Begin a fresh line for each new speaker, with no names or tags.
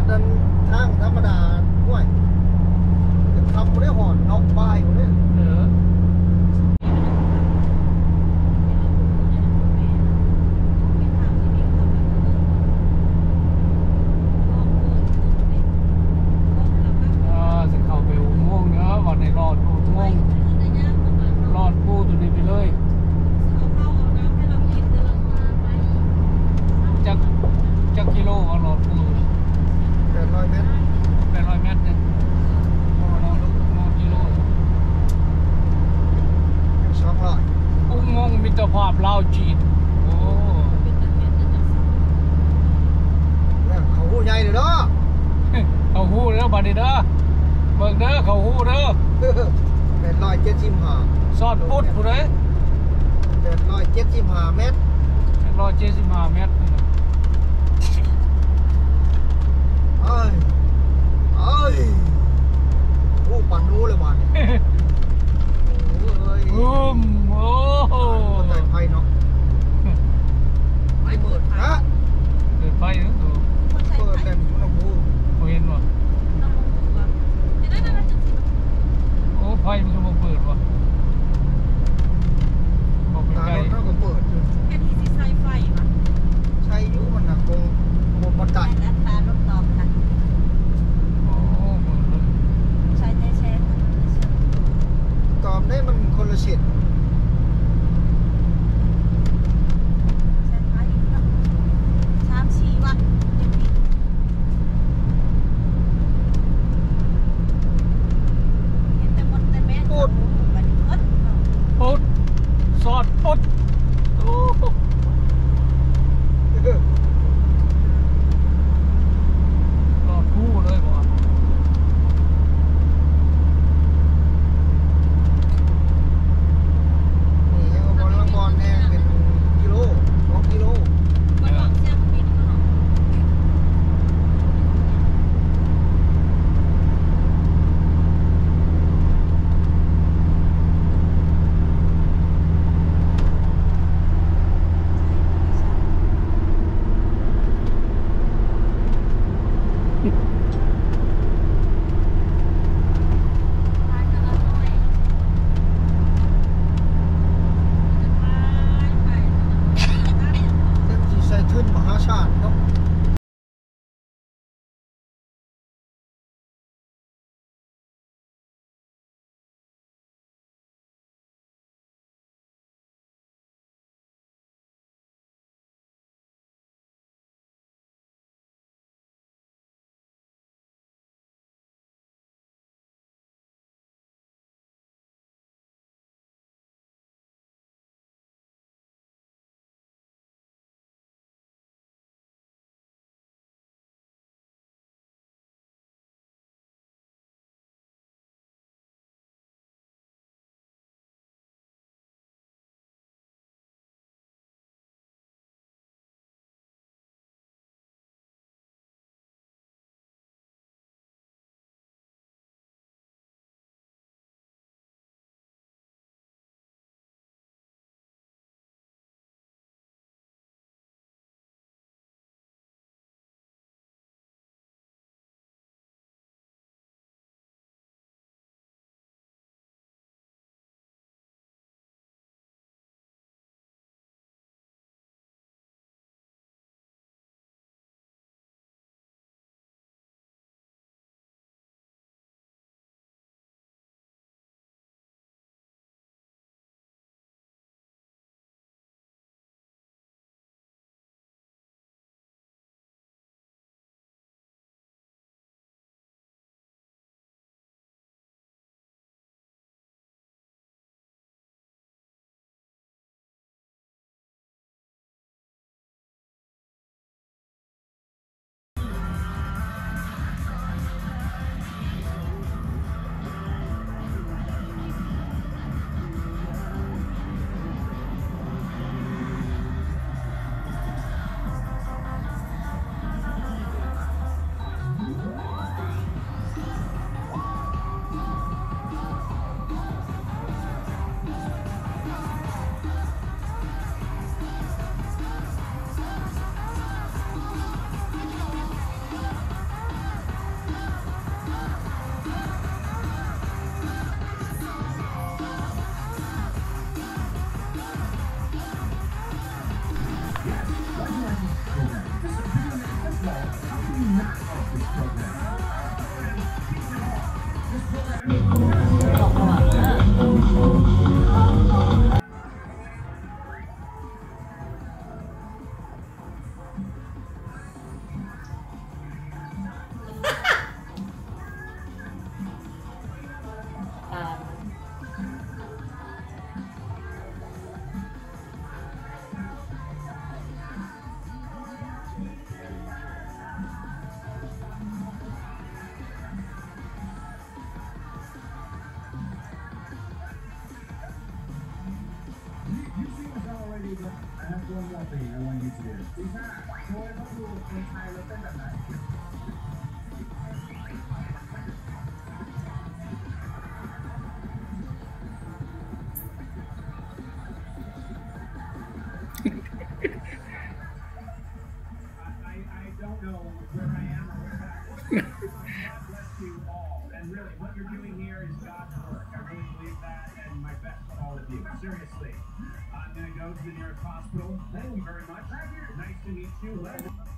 ถนนทางธรรมดาด้วยทำไม่ได้หอนนอกบ้ายด
เลยพอุ้งงงมิตรภาพลาวจีนโอ้
เขาหูใหญ่เลยเนาะ
เขาหูเด้อบัดนี้เด้อเบิ่งเด้อเขาหูเด้อ
เป็นร้
อยเจ็ดสิบห้า
ซอดปุ๊
ดผู้
ใด
เป็นร้อย
เจ็ดสิ
บห้าเมตรร้อยเจ็ดสิบ
ห้า
เมต
รเอ้ย
เอ้
ย program. Where I am or where I am. God bless you all. And really, what you're doing here is Seriously. I'm going to go to the nearest hospital. Thank you very much. Nice to meet you.